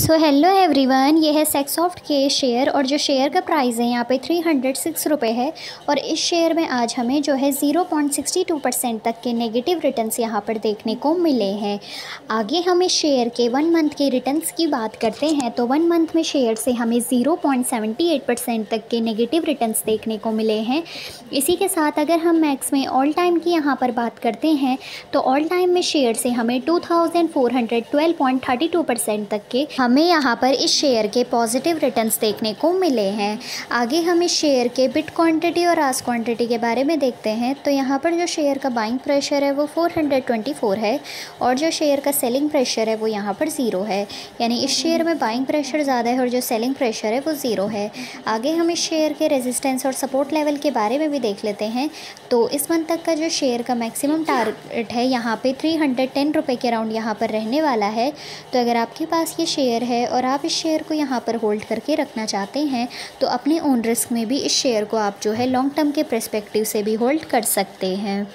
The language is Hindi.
सो हेलो एवरीवन ये है सेक्सॉफ्ट के शेयर और जो शेयर का प्राइस है, यहाँ पे थ्री हंड्रेड सिक्स रुपये है और इस शेयर में आज हमें जो है zero point sixty two percent तक के नेगेटिव रिटर्न्स यहाँ पर देखने को मिले हैं। आगे हम इस शेयर के वन मंथ के रिटर्न्स की बात करते हैं तो वन मंथ में शेयर से हमें zero point seventy eight percent तक के नेगेटिव रिटर्न्स देखने को मिले हैं। इसी के साथ अगर हम मैक्स में ऑल टाइम की यहाँ पर बात करते हैं तो ऑल टाइम में शेयर से हमें two thousand four hundred twelve point thirty two percent तक के हमें यहाँ पर इस शेयर के पॉजिटिव रिटर्न्स देखने को मिले हैं। आगे हम इस शेयर के बिट क्वांटिटी और आस क्वांटिटी के बारे में देखते हैं। तो यहाँ पर जो शेयर का बाइंग प्रेशर है वो 424 है और जो शेयर का सेलिंग प्रेशर है वो यहाँ पर ज़ीरो है। यानी इस शेयर में बाइंग प्रेशर ज़्यादा है और जो सेलिंग प्रेशर है वो ज़ीरो है। आगे हम इस शेयर के रेजिस्टेंस और सपोर्ट लेवल के बारे में भी देख लेते हैं। तो इस मंथ तक का जो शेयर का मैक्सिमम टारगेट है, यहाँ पे थ्री हंड्रेड टेन रुपये के अराउंड यहाँ पर रहने वाला है। तो अगर आपके पास ये शेयर है और आप इस शेयर को यहाँ पर होल्ड करके रखना चाहते हैं तो अपने ओन रिस्क में भी इस शेयर को आप जो है लॉन्ग टर्म के प्रस्पेक्टिव से भी होल्ड कर सकते हैं।